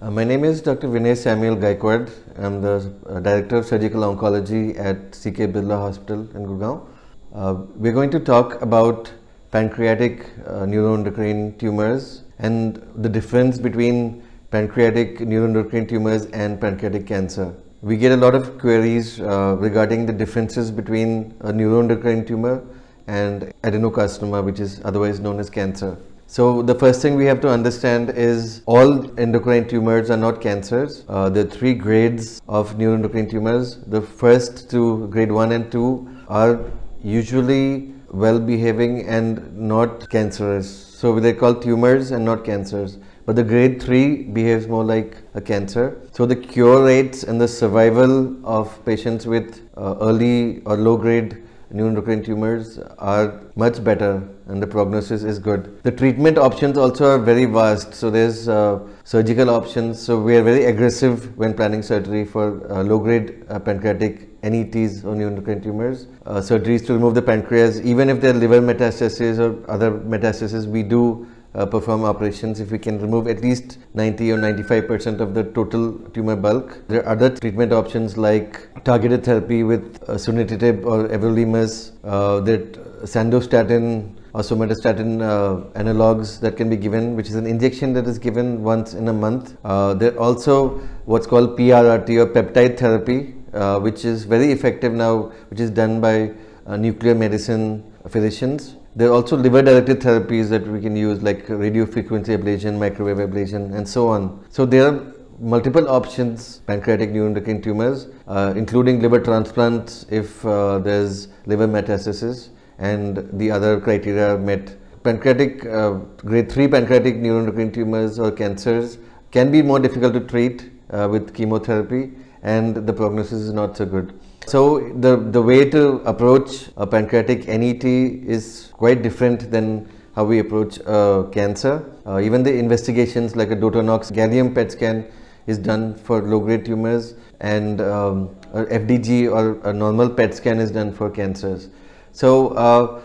Uh, my name is Dr. Vinay Samuel Gaikwad. I'm the uh, Director of Surgical Oncology at CK Birla Hospital in Gurgaon. Uh, we're going to talk about pancreatic uh, neuroendocrine tumors and the difference between pancreatic neuroendocrine tumors and pancreatic cancer. We get a lot of queries uh, regarding the differences between a neuroendocrine tumor and adenocarcinoma, which is otherwise known as cancer. So the first thing we have to understand is all endocrine tumors are not cancers. Uh, there are three grades of neuroendocrine tumors. The first two, grade 1 and 2, are usually well behaving and not cancerous. So they're called tumors and not cancers. But the grade 3 behaves more like a cancer. So the cure rates and the survival of patients with uh, early or low grade neuroendocrine tumors are much better and the prognosis is good. The treatment options also are very vast. So there's uh, surgical options. So we are very aggressive when planning surgery for uh, low-grade uh, pancreatic NETs or neuroendocrine tumors. Uh, surgeries to remove the pancreas, even if there are liver metastases or other metastases, we do uh, perform operations if we can remove at least 90 or 95 percent of the total tumor bulk. There are other treatment options like targeted therapy with uh, sunitinib or everolimus, uh, that sandostatin or somatostatin uh, analogs that can be given, which is an injection that is given once in a month. Uh, there are also what's called PRRT or peptide therapy, uh, which is very effective now, which is done by uh, nuclear medicine physicians. There are also liver directed therapies that we can use like radio frequency ablation, microwave ablation and so on. So there are multiple options pancreatic neuroendocrine tumors uh, including liver transplants if uh, there's liver metastasis and the other criteria met. Pancreatic uh, grade 3 pancreatic neuroendocrine tumors or cancers can be more difficult to treat uh, with chemotherapy and the prognosis is not so good. So the, the way to approach a pancreatic NET is quite different than how we approach uh, cancer. Uh, even the investigations like a DOTANOC gallium PET scan is done for low-grade tumors and um, FDG or a normal PET scan is done for cancers. So uh,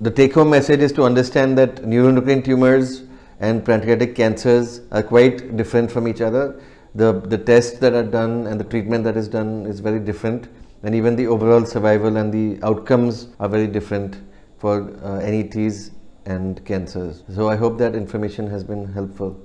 the take-home message is to understand that neuroendocrine tumors and pancreatic cancers are quite different from each other. The, the tests that are done and the treatment that is done is very different and even the overall survival and the outcomes are very different for uh, NETs and cancers. So I hope that information has been helpful.